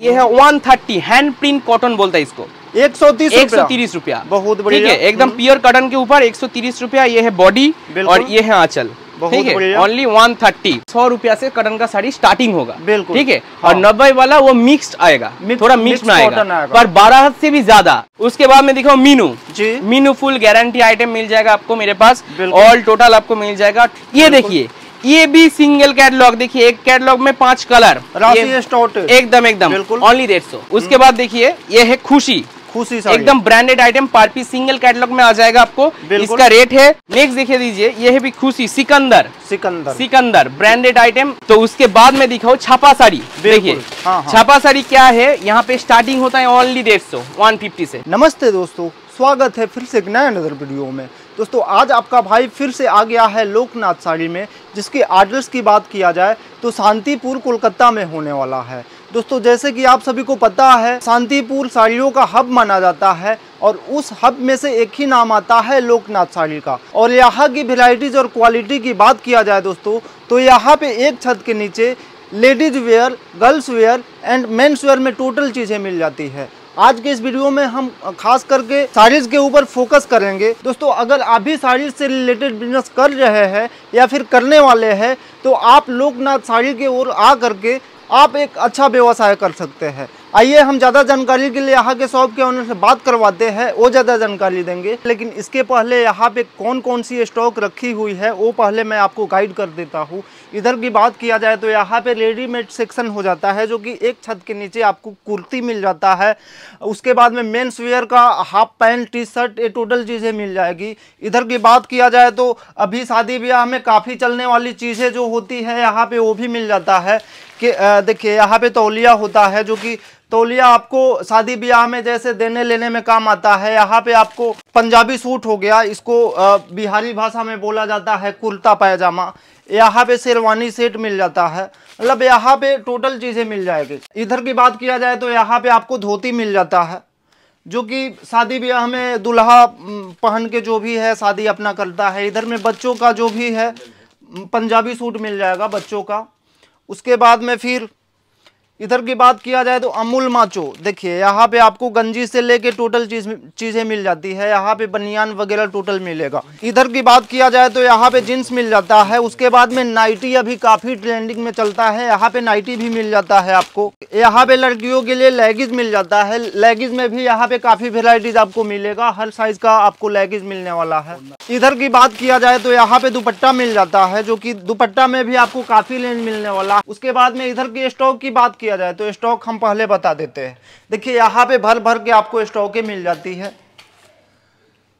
ये है 130 hand print cotton बोलता है इसको। एक सौ तीस एक सौ तीस रुपया। बहुत ठीक है एकदम प्योर कॉटन के ऊपर एक सौ तीस रुपया ये है बॉडी और ये है आंचल। ठीक है ओनली वन थर्टी सौ रुपया से कॉटन का साड़ी स्टार्टिंग होगा। बिल्कुल। ठीक है हाँ। और नब्बे वाला वो मिक्स्ड आएगा। थोड़ा मिक्स में आएगा। आएगा। पर बारह से भी ज़्यादा। उसके बाद में दिखाओ मीनू। जी। मीनू फुल गारंटी आइटम मिल जाएगा आपको मेरे पास। ऑल टोटल आपको मिल जाएगा। ये देखिए ये भी सिंगल कैटलॉग देखिए एक कैटलॉग में पाँच कलर एकदम एकदम। बिल्कुल। ओनली डेढ़ सौ। उसके बाद देखिए ये है खुशी। खुशी एकदम branded item per piece single catalogue में आ जाएगा आपको। इसका रेट है नेक्स्ट देखिए दीजिए ये है भी खुशी सिकंदर। सिकंदर। सिकंदर ब्रांडेड आइटम तो उसके बाद में दिखाओ छापा साड़ी। देखिए हाँ, हाँ। छापा साड़ी क्या है? यहाँ पे स्टार्टिंग होता है ओनली डेढ़ सौ वन फिफ्टी से। नमस्ते दोस्तों स्वागत है फिर से एक नया नज़र वीडियो में। दोस्तों, आज आपका भाई फिर से आ गया है लोकनाथ साड़ी में, जिसके एड्रेस की बात किया जाए तो शांतिपुर, कोलकाता में होने वाला है। दोस्तों, जैसे कि आप सभी को पता है, शांतिपुर साड़ियों का हब माना जाता है और उस हब में से एक ही नाम आता है लोकनाथ साड़ी का। और यहाँ की वेराइटीज और क्वालिटी की बात किया जाए दोस्तों तो यहाँ पे एक छत के नीचे ladies wear girls wear and men's wear में टोटल चीज़ें मिल जाती है। आज के इस वीडियो में हम खास करके साड़ीज के ऊपर फोकस करेंगे। दोस्तों, अगर आप भी साड़ीज से रिलेटेड बिज़नेस कर रहे हैं या फिर करने वाले हैं तो आप लोकनाथ साड़ी के ओर आ करके आप एक अच्छा व्यवसाय कर सकते हैं। आइए हम ज़्यादा जानकारी के लिए यहाँ के शॉप के ऑनर से बात करवाते हैं, वो ज़्यादा जानकारी देंगे। लेकिन इसके पहले यहाँ पे कौन कौन सी स्टॉक रखी हुई है, वो पहले मैं आपको गाइड कर देता हूँ। इधर की बात किया जाए तो यहाँ पे रेडीमेड सेक्शन हो जाता है, जो कि एक छत के नीचे आपको कुर्ती मिल जाता है। उसके बाद में मेंस वेयर का हाफ़ पैंट टी शर्ट ये टोटल चीज़ें मिल जाएगी। इधर की बात किया जाए तो अभी शादी ब्याह में काफ़ी चलने वाली चीज़ें जो होती है, यहाँ पे वो भी मिल जाता है। कि देखिए, यहाँ पे तौलिया होता है जो कि तौलिया आपको शादी ब्याह में जैसे देने लेने में काम आता है, यहाँ पे आपको पंजाबी सूट हो गया, इसको बिहारी भाषा में बोला जाता है कुर्ता पैजामा, यहाँ पे शेरवानी सेट मिल जाता है मतलब यहाँ पे टोटल चीज़ें मिल जाएगी। इधर की बात किया जाए तो यहाँ पे आपको धोती मिल जाता है, जो कि शादी ब्याह में दूल्हा पहन के जो भी है, शादी अपना करता है। इधर में बच्चों का जो भी है पंजाबी सूट मिल जाएगा बच्चों का। उसके बाद में फिर इधर की बात किया जाए तो अमूल माचो, देखिए, यहाँ पे आपको गंजी से लेके टोटल चीज़ चीज़ें मिल जाती है, यहाँ पे बनियान वगैरह टोटल मिलेगा। इधर की बात किया जाए तो यहाँ पे जींस मिल जाता है, उसके बाद में नाइटी अभी काफ़ी ट्रेंडिंग में चलता है, यहाँ पे नाइटी भी मिल जाता है आपको। यहाँ पे लड़कियों के लिए लेगिज मिल जाता है, लेगिज में भी यहाँ पे काफ़ी वेराइटीज आपको मिलेगा, हर साइज़ का आपको लेगिज मिलने वाला है। इधर की बात किया जाए तो यहाँ पे दुपट्टा मिल जाता है, जो कि दुपट्टा में भी आपको काफ़ी रेंज मिलने वाला। उसके बाद में इधर की स्टॉक की बात किया जाए तो स्टॉक हम पहले बता देते हैं। देखिए, यहाँ पे भर भर के आपको स्टॉकें मिल जाती है।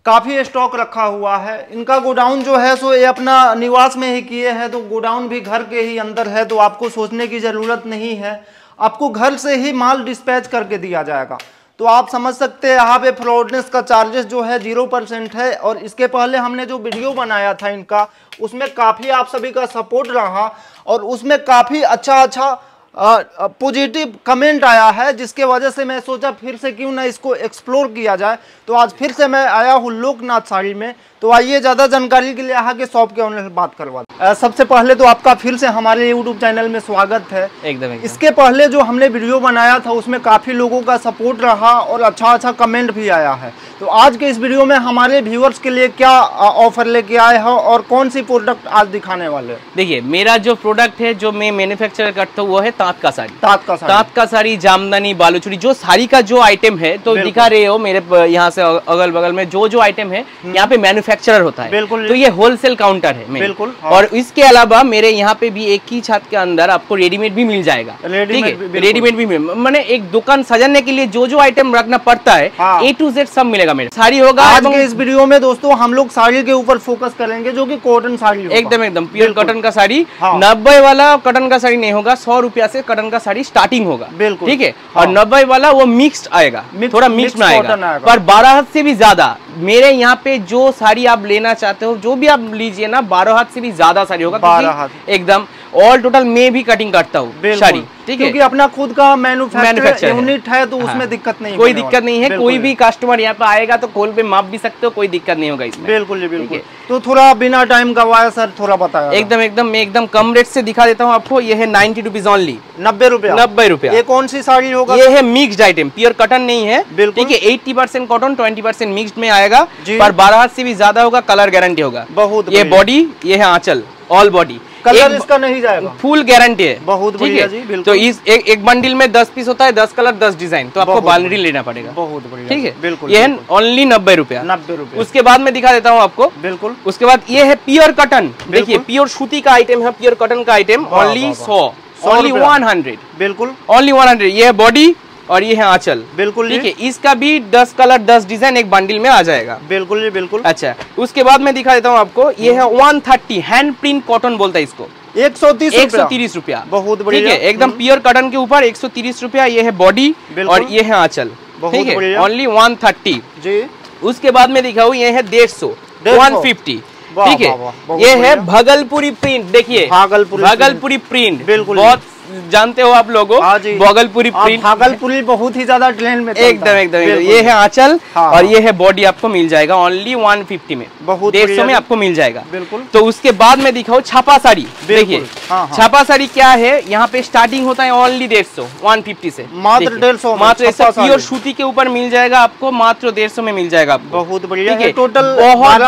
काफ़ी स्टॉक रखा हुआ है। इनका गोडाउन जो है, सो ये अपना निवास में ही किए हैं तो गोडाउन भी घर के ही अंदर है तो आपको सोचने की ज़रूरत नहीं है। आपको घर से ही माल डिस्पैच करके दिया जाएगा। तो आप समझ सकते हैं यहाँ पे फ्रॉडनेस का चार्जेस जो है ज़ीरो परसेंट है और इसके पहले हमने जो वीडियो बनाया था इनका, उसमें काफ़ी आप सभी का सपोर्ट रहा और उसमें काफ़ी अच्छा अच्छा पॉजिटिव कमेंट आया है, जिसके वजह से मैं सोचा फिर से क्यों ना इसको एक्सप्लोर किया जाए। तो आज फिर से मैं आया हूँ लोकनाथ साड़ी में। तो आइए ज़्यादा जानकारी के लिए यहाँ के शॉप के ऑनर से बात करवा सबसे पहले तो आपका फिर से हमारे यूट्यूब चैनल में स्वागत है। एकदम एकदम। इसके पहले जो हमने वीडियो बनाया था उसमें काफ़ी लोगों का सपोर्ट रहा और अच्छा अच्छा कमेंट भी आया है। तो आज के इस वीडियो में हमारे व्यूअर्स के लिए क्या ऑफ़र लेके आए हो और कौन सी प्रोडक्ट आज दिखाने वाले? देखिए मेरा जो प्रोडक्ट है जो मैं मैन्युफैक्चर करता हूँ वो है ताँत का साड़ी। तात का साड़ी। ताँत का साड़ी जामदानी बालूचुरी जो साड़ी का जो आइटम है तो दिखा रहे हो मेरे यहाँ से अगल बगल में जो जो आइटम है यहाँ पे मैन्युफैक्चरर होता है। बिल्कुल। तो ये होलसेल काउंटर है बिल्कुल, हाँ। और इसके अलावा मेरे यहाँ पे भी एक ही छत के अंदर आपको रेडीमेड भी मिल जाएगा। रेडीमेड ठीक भी, है रेडीमेड भी मैंने एक दुकान सजाने के लिए जो जो आइटम रखना पड़ता है। ए टू जेड सब मिलेगा मेरे। साड़ी होगा आज के इस वीडियो में दोस्तों हम लोग साड़ी के ऊपर फोकस करेंगे जो कि कॉटन साड़ी एकदम एकदम। प्योर कॉटन का साड़ी। हाँ। नब्बे वाला कॉटन का साड़ी नहीं होगा सौ रुपया से कॉटन का साड़ी स्टार्टिंग होगा। बिल्कुल। ठीक है? हाँ। और नब्बे वाला वो मिक्स्ड आएगा। थोड़ा मिक्स में आएगा। पर बारह से भी ज़्यादा मेरे यहाँ पे जो साड़ी आप लेना चाहते हो जो भी आप लीजिए ना बारह हाथ से भी ज़्यादा साड़ी होगा बारह हाथ। एकदम ऑल टोटल मैं भी कटिंग करता हूँ साड़ी ठीक है? क्योंकि अपना खुद का मैन्युफैक्चर यूनिट है। तो हाँ। उसमें दिक्कत नहीं कोई दिक्कत नहीं है कोई भी कस्टमर यहाँ पे आएगा तो खोल पे माप भी सकते हो कोई दिक्कत नहीं होगा इसमें। बिल्कुल जी बिल्कुल। तो थोड़ा बिना टाइम गवाया सर थोड़ा बताया एकदम एकदम मैं एकदम कम रेट से दिखा देता हूँ आपको ये है नाइन्टी रुपीज़ ऑनली नब्बे रुपया। नब्बे रुपया। ये कौन सी साड़ी होगा? ये है मिक्स्ड आइटम प्योर कॉटन नहीं है। बिल्कुल। ठीक है eighty percent cotton twenty percent mixed में आएगा। पर बारह से भी ज़्यादा होगा कलर गारंटी होगा। बहुत ये बॉडी ये है आंचल ऑल बॉडी कलर इसका नहीं जाएगा। फुल गारंटी है। बहुत बढ़िया जी, बिल्कुल। तो इस एक, एक बंडल में दस पीस होता है दस कलर दस डिज़ाइन तो आपको बालरी लेना पड़ेगा। बहुत बढ़िया ठीक है? बिल्कुल ये है ओनली नब्बे रुपया। नब्बे रुपए उसके बाद में दिखा देता हूँ आपको। बिल्कुल। उसके बाद ये है प्योर कॉटन देखिए प्योर सूती का आइटम है प्योर कॉटन का आइटम ओनली सौ ओनली वन हंड्रेड बिल्कुल। ओनली वन हंड्रेड ये है बॉडी और ये है आंचल। बिल्कुल ठीक है इसका भी दस कलर दस डिज़ाइन एक बंडल में आ जाएगा। बिल्कुल जी बिल्कुल। अच्छा उसके बाद मैं दिखा देता हूँ आपको ये है one thirty hand print cotton बोलता है इसको। एक सौ तीस एक सौ तीस रुपया। बहुत ठीक है एकदम प्योर कॉटन के ऊपर एक सौ तीस रुपया ये है बॉडी और ये है आंचल। ठीक है ओनली वन थर्टी जी। उसके बाद में दिखाऊँ ये है डेढ़ सौ वन फिफ्टी ठीक है ये है। भगलपुरी प्रिंट देखिए। भागलपुरी भागलपुरी प्रिंट बिल्कुल। बहुत जानते हो आप लोगों? हाँ भागलपुरी प्रिंट भागलपुरी बहुत ही ज़्यादा ट्रेंड में एकदम एकदम। ये है आंचल हाँ, और हाँ। ये है बॉडी आपको मिल जाएगा ओनली 150 में। बहुत डेढ़ सौ में आपको मिल जाएगा। बिल्कुल। तो उसके बाद में दिखाओ छापा साड़ी देखिए। छापा साड़ी क्या है? यहाँ पे स्टार्टिंग होता है ओनली डेढ़ सौ वन फिफ्टी से। मात्र डेढ़ 150 में मात्र प्योर सूती के ऊपर मिल जाएगा आपको मात्र डेढ़ सौ में मिल जाएगा बहुत बढ़िया टोटल बहुत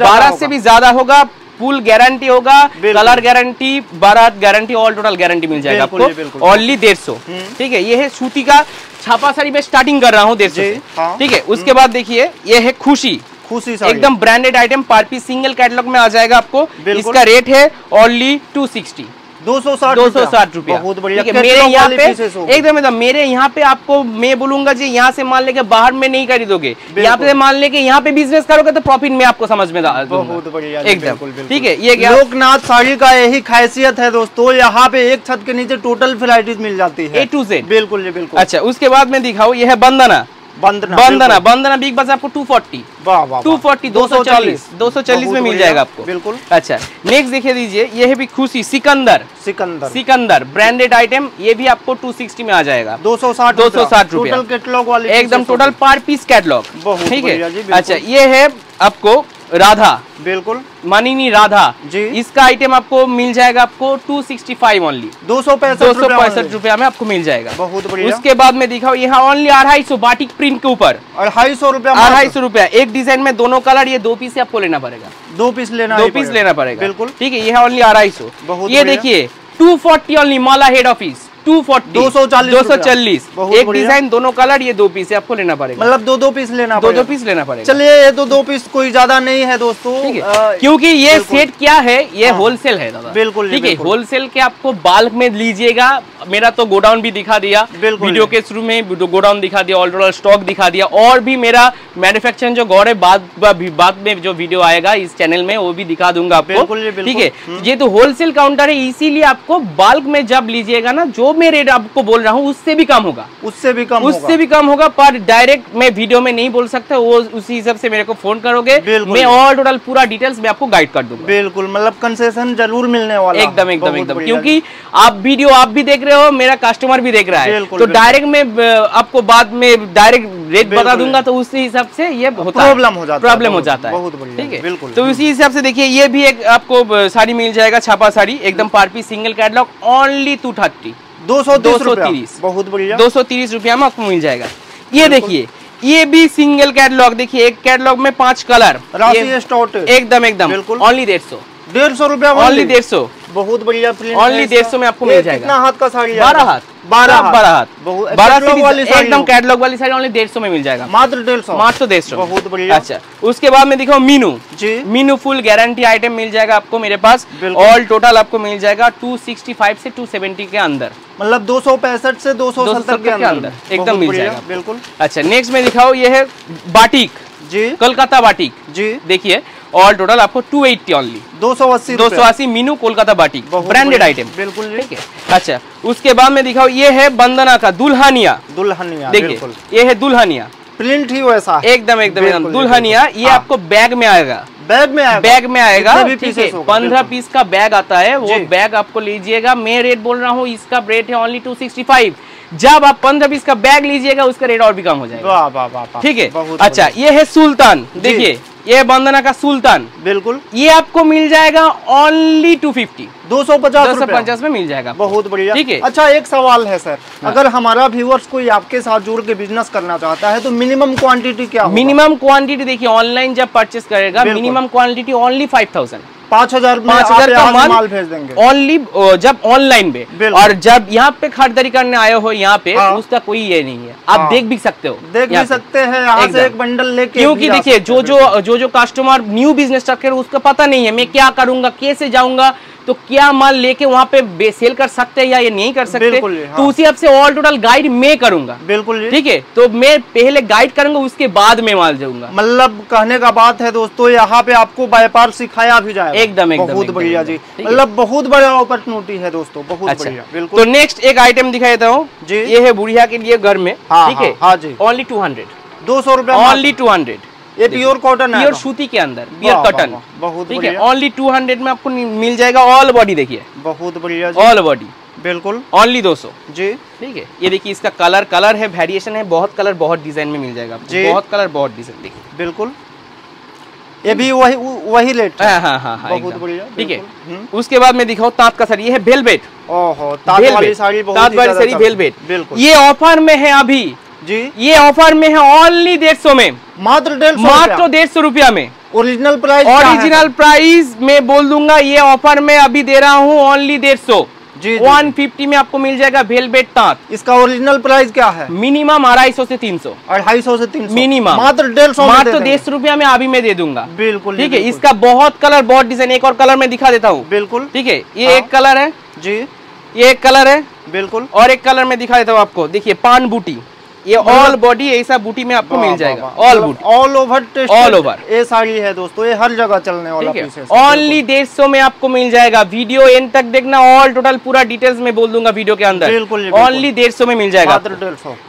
बारह से। से भी ज़्यादा होगा फुल गारंटी होगा कलर गारंटी बारात गारंटी ऑल टोटल गारंटी मिल जाएगा आपको। ओनली डेढ़ सौ। ठीक है ये है सूती का छापा साड़ी में स्टार्टिंग कर रहा हूँ डेढ़ सौ हाँ। ठीक है उसके बाद देखिए ये है खुशी। खुशी एकदम branded item per piece single catalogue में आ जाएगा आपको। इसका रेट है ओनली टू सिक्सटी दो सौ साठ दो सौ साठ रुपया। बहुत बढ़िया। मेरे यहाँ पे एकदम एकदम मेरे यहाँ पे आपको मैं बोलूँगा जी यहाँ से मान लेके बाहर में नहीं खरीदोगे। यहाँ पे मान लेके यहाँ पे बिज़नेस करोगे तो प्रॉफिट में आपको समझ में बहुत बढ़िया एकदम। ठीक है ये क्या? लोकनाथ साड़ी का यही खासियत है दोस्तों यहाँ पे एक छत के नीचे टोटल वैरायटीज मिल जाती है। ए टू जेड बिल्कुल बिल्कुल। अच्छा उसके बाद में दिखाओ ये है बंदना। बंदना बंदना बंदना बिग बस आपको टू फोर्टी वाह वाह टू फोर्टी दो सौ चालीस। दो सौ चालीस में मिल जाएगा आपको। बिल्कुल। अच्छा नेक्स्ट देखिए दीजिए ये है भी खुशी सिकंदर। सिकंदर। सिकंदर ब्रांडेड आइटम ये भी आपको 260 में आ जाएगा। दो सौ साठ 260 रुपया। टोटल कैटलॉग वाले एकदम टोटल पर पीस कैटलॉग ठीक है? अच्छा ये है आपको राधा। बिल्कुल। मानिनी राधा। जी। इसका आइटम आपको मिल जाएगा आपको 265 ओनली दो सौ दो सौ पैंसठ रुपया में आपको मिल जाएगा। बहुत बढ़िया। उसके बाद में दिखाओ यहाँ ओनली अढ़ाई सौ बाटिक प्रिंट के ऊपर। अढ़ाई सौ रुपया अढ़ाई सौ रुपया। एक डिज़ाइन में दोनों कलर ये दो पीस आपको लेना पड़ेगा। दो पीस लेना दो पीस लेना पड़ेगा। बिल्कुल। ठीक है ये है ओनली अढ़ाई सौ। ये देखिए टू फोर्टी ओनली माला हेड ऑफ़िस टू फोर्टी 240 दो सौ चालीस एक डिज़ाइन दोनों कलर ये दो पीस है आपको लेना पड़ेगा। मतलब दो दो पीस लेना दो दो पीस लेना पड़ेगा। चलिए ये तो दो पीस कोई ज़्यादा नहीं है दोस्तों। ठीक है। क्योंकि ये सेट क्या है? ये हाँ। होलसेल है दादा। बिल्कुल ठीक है होलसेल के आपको बाल्क में लीजिएगा। मेरा तो गोडाउन भी दिखा दिया। वीडियो के शुरू में गोडाउन दिखा दिया ऑल स्टॉक दिखा दिया। और भी मेरा मैन्युफैक्चरिंग जो गौर है बाद में जो वीडियो आएगा इस चैनल में वो भी दिखा दूँगा आपको। ठीक है। ये तो होलसेल काउंटर है इसीलिए आपको बाल्क में जब लीजिएगा ना जो मैं रेट आपको बोल रहा हूँ उससे भी कम होगा। उससे भी कम उससे होगा। भी कम होगा पर डायरेक्ट मैं वीडियो में नहीं बोल सकता वो उसी हिसाब से मेरे को फ़ोन करोगे। मैं ऑल टोटल पूरा डिटेल्स में आपको गाइड कर दूँगा। बिल्कुल मतलब कंसेशन ज़रूर मिलने वाला। एकदम एकदम एकदम क्योंकि आप वीडियो आप भी देख रहे हो मेरा कस्टमर भी देख रहा है। तो डायरेक्ट में आपको बाद में डायरेक्ट रेट बता दूँगा तो उसी हिसाब से ये होता Problem हो जाता प्रॉब्लम हो जाता है। बहुत ठीक है? बिल्कुल। तो उसी हिसाब से देखिए ये भी एक आपको साड़ी मिल जाएगा छापा साड़ी एकदम per piece single catalogue only two thirty दो सौ तीस बहुत बढ़िया। दो सौ तीस रुपया में आपको मिल जाएगा। ये देखिए ये भी सिंगल कैटलॉग देखिए एक कैटलॉग में पाँच कलर एकदम एकदम। ओनली डेढ़ सौ। डेढ़ सौ रुपया ओनली डेढ़ सौ। बहुत बढ़िया प्रिंट है 150 इसका। में आपको मिल जाएगा। कितना हाथ का साड़ी बारह हाथ। बारह हाथ। बारह हाथ। बारह से वाली एकदम कैटलॉग वाली साड़ी ओनली डेढ़ सौ में मिल जाएगा। मात्र डेढ़ सौ मात्र डेढ़ सौ बहुत बढ़िया। अच्छा उसके बाद में दिखाओ मीनू। जी। मीनू फुल गारंटी आइटम मिल जाएगा आपको मेरे पास। ऑल टोटल आपको मिल जाएगा 265 से 270 के अंदर। मतलब दो सौ पैंसठ से दो सौ सत्तर के अंदर। एकदम मिल जाएगा। बिल्कुल। अच्छा नेक्स्ट में दिखाओ ये है बाटिक। जी। कोलकाता बाटिक। जी। देखिए ऑल टोटल आपको 280 ओनली दो सौ अस्सी दो सौ अस्सी मीनू कोलकाता बहुत ब्रांडेड आइटम बिल्कुल ठीक है? अच्छा उसके बाद में दिखाओ ये है बंदना का दुल्हनिया। दुल्हनिया देखिए ये है दुल्हनिया। प्रिंट ही वैसा एकदम एकदम एकदम। दुल्हनिया ये हाँ। आपको बैग में आएगा। बैग में आएगा। बैग में आएगा। ठीक है पंद्रह पीस का बैग आता है वो बैग आपको लीजिएगा। मैं रेट बोल रहा हूँ इसका रेट है ओनली टू सिक्सटी फाइव जब आप पंद्रह पीस का बैग लीजिएगा उसका रेट और भी कम हो जाएगा। ठीक है? अच्छा ये है सुल्तान। देखिए ये बंदना का सुल्तान। बिल्कुल। ये आपको मिल जाएगा ओनली टू फिफ्टी दो सौ पचास दो सौ पचास में मिल जाएगा बहुत बढ़िया। ठीक है। अच्छा एक सवाल है सर। अगर हमारा व्यूवर्स कोई आपके साथ जुड़ के बिज़नेस करना चाहता है तो मिनिमम क्वांटिटी क्या मिनिमम क्वांटिटी देखिए ऑनलाइन जब परचेस करेगा minimum quantity only five thousand पाँच हज़ार पाँच हज़ार का माल माल भेज देंगे। ओनली जब ऑनलाइन पे। और जब यहाँ पे खरीदारी करने आए हो यहाँ पे हाँ। उसका कोई ये नहीं है। आप हाँ। देख भी सकते हो देख भी सकते हैं यहाँ से एक बंडल लेके क्योंकि देखिए जो जो जो जो कस्टमर न्यू बिज़नेस करे उसका पता नहीं है मैं क्या करूँगा कैसे जाऊँगा तो क्या माल लेके वहाँ पे सेल कर सकते हैं या ये नहीं कर सकते? हाँ। तो उसी से ऑल टोटल गाइड मैं करूँगा। बिल्कुल ठीक है? तो मैं पहले गाइड करूँगा उसके बाद में माल जाऊँगा। मतलब कहने का बात है दोस्तों यहाँ पे आपको व्यापार सिखाया भी जाए एकदम, एकदम, बहुत बढ़िया जी। मतलब बहुत बड़ा अपॉर्चुनिटी है दोस्तों बहुत अच्छा। बढ़िया तो बिल्कुल नेक्स्ट एक आइटम दिखा देता हूँ। जी। ये है बुढ़िया के लिए घर में। हाँ, ठीक है? जी। ओनली टू हंड्रेड दो सौ रुपया। ओनली टू हंड्रेड ये प्योर कॉटन है प्योर सूती के अंदर प्योर कॉटन बहुत ठीक है ओनली टू हंड्रेड में आपको मिल जाएगा ऑल बॉडी देखिए। बहुत बढ़िया ऑल बॉडी बिल्कुल। ओनली दो सौ। जी। ठीक है ये देखिए इसका कलर कलर है वेरिएशन है बहुत कलर बहुत डिज़ाइन में मिल जाएगा जी। आपको बहुत कलर बहुत डिज़ाइन देखिए। बिल्कुल। ये भी वही वही रेट है। हाँ हाँ हाँ हाँ बहुत बढ़िया, ठीक है। हम्म। उसके बाद में दिखाओ ताँत का साड़ी ये है वेलवेट ओहो ताज वाली साड़ी बहुत ताँत वाली साड़ी। वेलवेट बिल्कुल। ये ऑफ़र में है अभी। जी। ये ऑफ़र में है ओनली डेढ़ सौ में। मात्र डेढ़ सौ मात्र डेढ़ सौ रुपया में। ओरिजिनल प्राइस ओरिजिनल प्राइस में बोल दूँगा ये ऑफ़र में अभी दे रहा हूँ ओनली डेढ़ सौ। जी, वन फिफ्टी में आपको मिल जाएगा वेलवेट ताँत इसका ओरिजिनल प्राइस क्या है? मिनिमम अढ़ाई सौ से तीन सौ। अढ़ाई सौ से तीन सौ। मिनिमम मात्र डेढ़ सौ मात्र डेढ़ सौ रुपया में अभी मैं दे दूँगा। बिल्कुल ठीक है इसका बहुत कलर बहुत डिज़ाइन एक और कलर मैं दिखा देता हूँ। बिल्कुल। ठीक है ये हाँ। एक कलर है। जी। ये एक कलर है। बिल्कुल। और एक कलर में दिखा देता हूँ आपको। देखिए पान बूटी। ये ऑल बॉडी ऐसा बूटी में आपको मिल जाएगा। ऑल बूटी ऑल ओवर ऑल ओवर ये साड़ी है दोस्तों ये हर जगह चलने वाला है। है ओनली डेढ़ सौ में आपको मिल जाएगा। वीडियो एंड तक देखना ऑल टोटल पूरा डिटेल्स में बोल दूँगा वीडियो के अंदर। बिल्कुल ओनली डेढ़ सौ में मिल जाएगा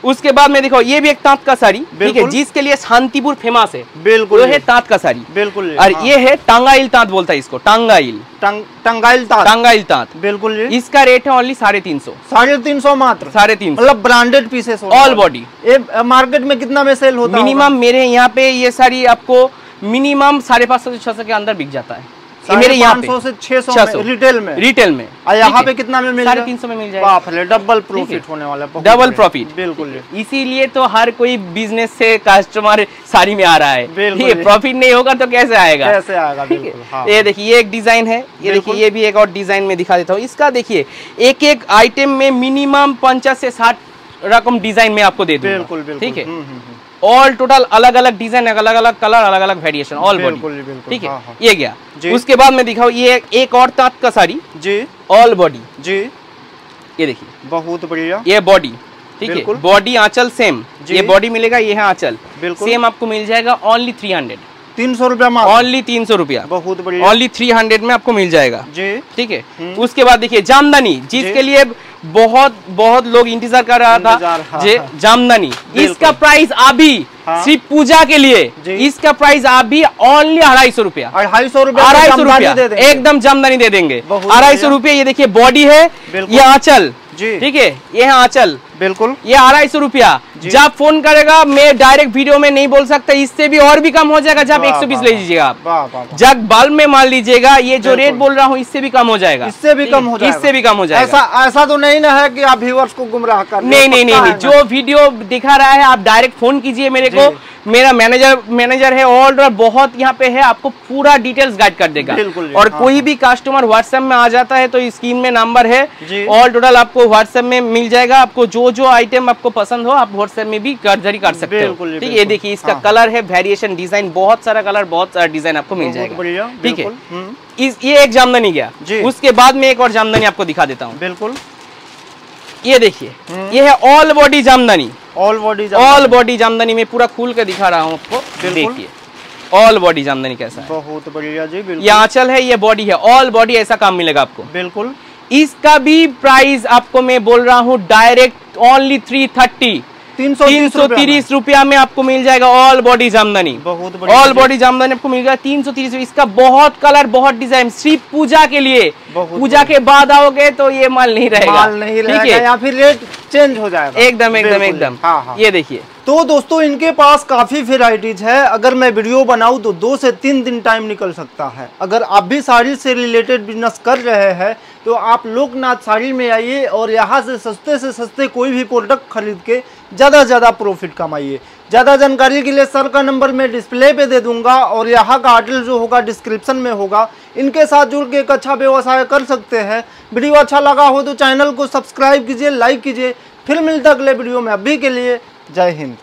उसके बाद में देखो ये भी एक तांत का साड़ी ठीक है जिसके लिए शांतिपुर फ़ेमस है। बिल्कुल है ताँत का साड़ी। बिल्कुल और हाँ। ये है टांगाइल तांत बोलता है इसको टांगाइल। टंग- टंगाइल तांत टंगाइल तांत बिल्कुल जी। इसका रेट है ओनली साढ़े तीन सौ। साढ़े तीन सौ मात्र? साढ़े तीन मतलब ब्रांडेड पीसेस ऑल बॉडी ये मार्केट में कितना में सेल होता मिनिमम मेरे यहाँ पे ये सारी आपको मिनिमम साढ़े पाँच सौ से छह सौ के अंदर बिक जाता है। ये मेरे यहाँ पे। सौ से छह सौ रिटेल में रिटेल में। यहाँ पे कितना में मिल साढ़े तीन सौ में मिल जाएगा। डबल प्रॉफिट होने वाला है, डबल प्रॉफिट बिल्कुल इसीलिए तो हर कोई बिज़नेस से कस्टमर साड़ी में आ रहा है। ठीक है प्रॉफिट नहीं होगा तो कैसे आएगा? कैसे आएगा? ठीक है। हाँ। ये देखिए ये एक डिज़ाइन है। ये देखिए ये भी एक और डिज़ाइन में दिखा देता हूँ। इसका देखिए एक एक आइटम में मिनिमम पंचास से साठ रकम डिज़ाइन में आपको दे दूँगा। ठीक है। हम्म, हम्म, हम्म। ऑल टोटल अलग अलग डिज़ाइन अलग अलग कलर अलग अलग वेरिएशन ऑल बॉडी ठीक है? हाँ, हाँ। ये गया। उसके बाद में दिखाओ ये एक, और ताँत का साड़ी। जी। ऑल बॉडी जी। ये देखिए। बहुत बढ़िया। ये बॉडी ठीक है? बॉडी आंचल सेम ये बॉडी मिलेगा ये है आंचल। सेम आपको मिल जाएगा ओनली थ्री हंड्रेड तीन सौ रुपया ओनली तीन सौ रुपया। बहुत बढ़िया। ओनली थ्री हंड्रेड में आपको मिल जाएगा। जी। ठीक है? हम्म। उसके बाद देखिए जामदानी। जिसके लिए बहुत बहुत लोग इंतज़ार कर रहा था हाँ, जे हाँ। जामदानी इसका प्राइस अभी हाँ। सिर्फ़ पूजा के लिए इसका प्राइस अभी ओनली अढ़ाई सौ रूपया। अढ़ाई सौ रूपया अढ़ाई सौ रुपया। एकदम जामदानी दे देंगे। अढ़ाई सौ रूपया ये देखिए बॉडी है ये आंचल। ठीक है? ये है आंचल। बिल्कुल। ये अढ़ाई सौ रुपया। जब फ़ोन करेगा मैं डायरेक्ट वीडियो में नहीं बोल सकता इससे भी और भी कम हो जाएगा जब एक सौ बीस ले लीजिएगा आप। जब बल्ब में मान लीजिएगा ये जो रेट बोल रहा हूँ इससे भी कम हो जाएगा। इससे भी कम हो जाएगा। इससे भी कम हो जाएगा। ऐसा ऐसा तो नहीं ना है कि आप व्यूअर्स को गुमराह कर नहीं नहीं नहीं? जो वीडियो दिखा रहा है आप डायरेक्ट फ़ोन कीजिए मेरे को। मेरा मैनेजर मैनेजर है ऑल बहुत यहाँ पे है आपको पूरा डिटेल्स गाइड कर देगा। बिल्कुल और हाँ, कोई हाँ। भी कस्टमर व्हाट्सएप में आ जाता है तो स्कीम में नंबर है। ऑल टोटल आपको व्हाट्सएप में मिल जाएगा आपको जो जो जो आइटम आपको पसंद हो आप व्हाट्सएप में भी कर्जरी कर सकते हो। ठीक है ये देखिए इसका हाँ। कलर है वेरिएशन डिज़ाइन बहुत सारा कलर बहुत सारा डिज़ाइन आपको मिल जाएगा। ठीक है? हम्म, इस ये एक जामदानी गया। उसके बाद में एक और जामदानी आपको दिखा देता हूँ। बिल्कुल। ये देखिए ये है all body jamdani. All body all body jamdani में पूरा खोल के दिखा रहा हूँ आपको। देखिए ऑल बॉडी जामदानी कैसा है। बहुत बढ़िया जी बिल्कुल। ये आंचल है ये बॉडी है। ऑल बॉडी ऐसा काम मिलेगा आपको। बिल्कुल। इसका भी प्राइस आपको मैं बोल रहा हूँ डायरेक्ट ओनली थ्री थर्टी तीन सौ तीस रुपया में आपको मिल जाएगा ऑल बॉडी जामदानी बहुत ऑल बॉडी जामदानी आपको मिल जाएगा तीन सौ तीस इसका बहुत कलर बहुत डिज़ाइन सिर्फ़ पूजा के लिए। पूजा के बाद आओगे तो ये माल नहीं रहेगा। माल नहीं रहेगा या फिर रेट चेंज हो जाएगा। एकदम एकदम एकदम। हाँ हाँ। ये देखिए। तो दोस्तों, इनके पास काफ़ी वेराइटीज है। अगर मैं वीडियो बनाऊँ तो दो से तीन दिन टाइम निकल सकता है। अगर आप भी साड़ी से रिलेटेड बिज़नेस कर रहे हैं तो आप लोकनाथ साड़ी में आइए और यहाँ से सस्ते से सस्ते कोई भी प्रोडक्ट खरीद के ज़्यादा से ज़्यादा प्रॉफिट कमाइए। ज़्यादा जानकारी के लिए सर का नंबर मैं डिस्प्ले पे दे दूँगा और यहाँ का एड्रेस जो होगा डिस्क्रिप्शन में होगा, इनके साथ जुड़ के एक अच्छा व्यवसाय कर सकते हैं। वीडियो अच्छा लगा हो तो चैनल को सब्सक्राइब कीजिए लाइक कीजिए। फिर मिलता अगले वीडियो में। अभी के लिए जय हिंद।